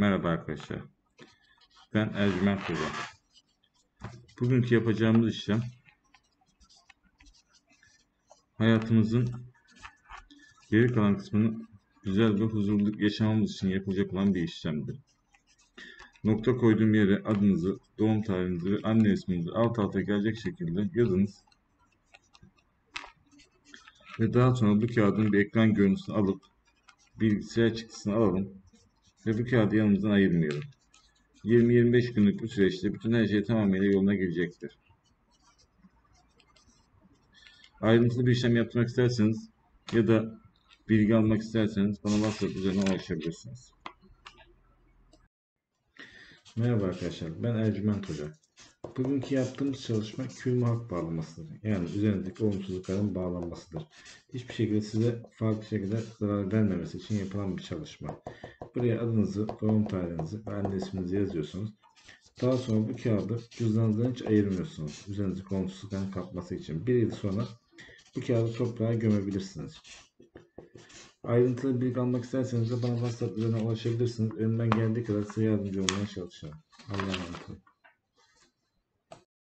Merhaba arkadaşlar. Ben Ercüment Hoca. Bugünkü yapacağımız işlem hayatımızın geri kalan kısmını güzel ve huzurlu yaşamamız için yapılacak olan bir işlemdir. Nokta koyduğum yere adınızı, doğum tarihinizi ve anne isminizi alt alta gelecek şekilde yazınız. Ve daha sonra bu kağıdın bir ekran görüntüsünü alıp bilgisayar çıktısını alalım ve bu kağıdı yanımızdan ayırmayalım. 20-25 günlük bu süreçte bütün her şey tamamıyla yoluna girecektir. Ayrıntılı bir işlem yaptırmak isterseniz ya da bilgi almak isterseniz bana WhatsApp üzerinden ulaşabilirsiniz. Merhaba arkadaşlar, ben Ercüment Hoca. Bugünkü yaptığımız çalışma kül muhak bağlamasıdır. Yani üzerindeki olumsuzlukların bağlanmasıdır. Hiçbir şekilde size farklı şekilde zarar vermemesi için yapılan bir çalışma. Buraya adınızı, doğum tarihinizi ve anne isminizi yazıyorsunuz. Daha sonra bu kağıdı cüzdanınızdan hiç ayırmıyorsunuz. Üzerinizdeki olumsuzlukların kapması için. Bir yıl sonra bu kağıdı toprağa gömebilirsiniz. Ayrıntılı bilgi almak isterseniz de bana WhatsApp üzerinden ulaşabilirsiniz. Elimden geldiği kadar size yardımcı olmaya çalışacağım. Allah'a emanet olun.